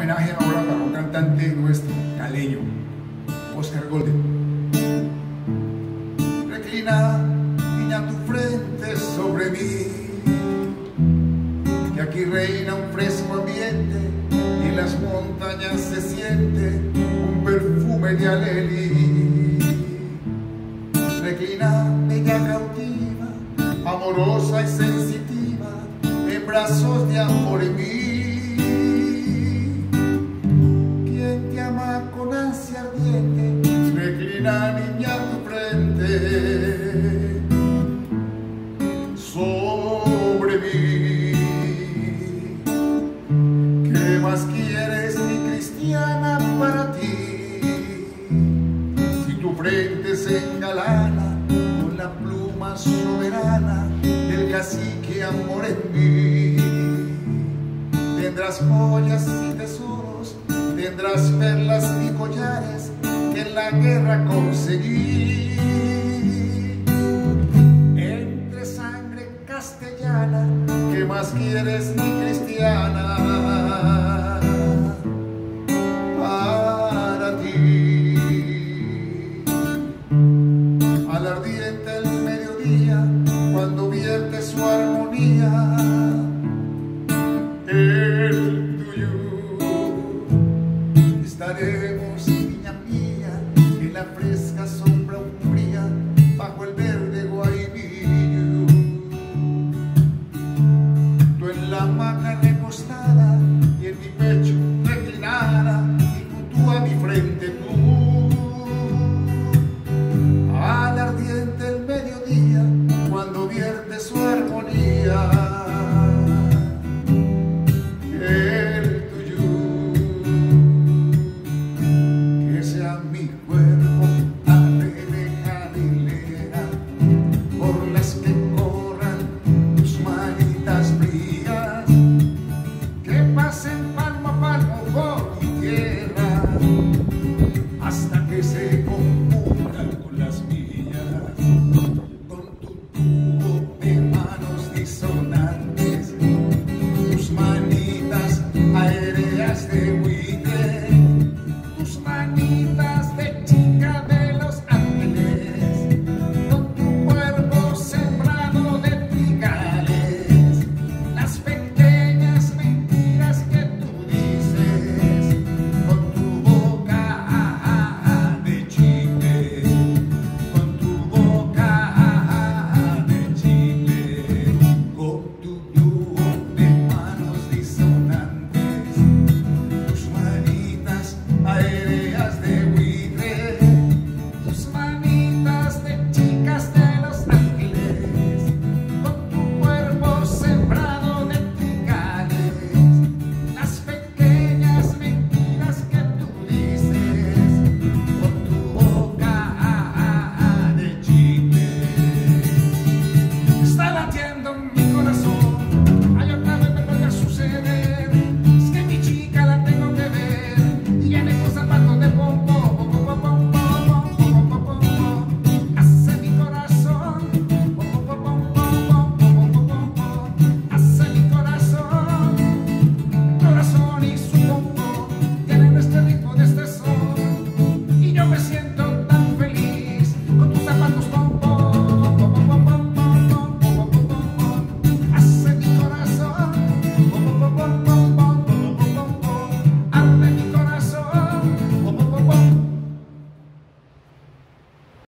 homenaje ahora para un cantante nuestro, caleño, Oscar Golden. Reclina, niña, tu frente sobre mí, que aquí reina un fresco ambiente y en las montañas se siente un perfume de alelí. Reclina, bella cautiva, amorosa y sensitiva, en brazos de amor en mí. Se engalana con la pluma soberana del cacique amor en mí, tendrás joyas y tesoros, tendrás perlas y collares que en la guerra conseguí. Entre sangre castellana, ¿qué más quieres, mi cristiana? cuando vierte su armonía el tuyo. Estaremos niña mía en la frente